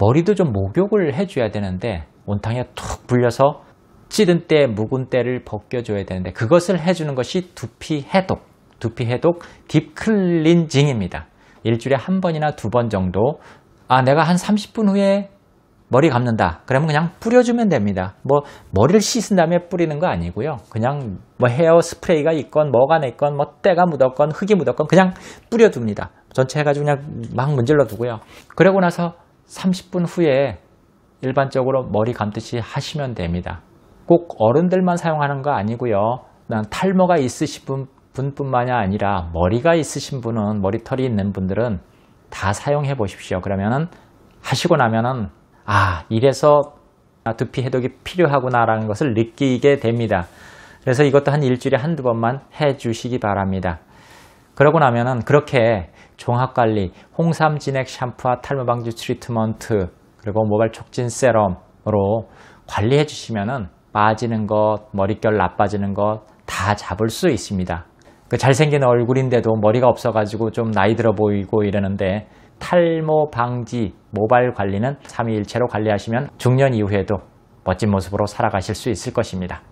머리도 좀 목욕을 해줘야 되는데 온탕에 툭 불려서 찌든 때 묵은 때를 벗겨줘야 되는데 그것을 해주는 것이 두피 해독, 두피 해독 딥클린징입니다. 일주일에 한 번이나 두 번 정도 아 내가 한 30분 후에 머리 감는다. 그러면 그냥 뿌려주면 됩니다. 뭐 머리를 씻은 다음에 뿌리는 거 아니고요. 그냥 뭐 헤어 스프레이가 있건 뭐가 있건 뭐 때가 묻었건 흙이 묻었건 그냥 뿌려둡니다. 전체 해가지고 그냥 막 문질러 두고요. 그러고 나서 30분 후에 일반적으로 머리 감듯이 하시면 됩니다. 꼭 어른들만 사용하는 거 아니고요. 난 탈모가 있으신 분, 뿐만이 아니라 머리가 있으신 분은 머리털이 있는 분들은 다 사용해 보십시오. 그러면은 하시고 나면은 아 이래서 두피 해독이 필요하구나라는 것을 느끼게 됩니다. 그래서 이것도 한 일주일에 한두 번만 해 주시기 바랍니다. 그러고 나면은 그렇게 종합관리, 홍삼 진액 샴푸와 탈모 방지 트리트먼트 그리고 모발 촉진 세럼으로 관리해 주시면은 빠지는 것, 머릿결 나빠지는 것 다 잡을 수 있습니다. 그 잘생긴 얼굴인데도 머리가 없어가지고 좀 나이 들어 보이고 이러는데 탈모 방지 모발 관리는 3위 일체로 관리하시면 중년 이후에도 멋진 모습으로 살아가실 수 있을 것입니다.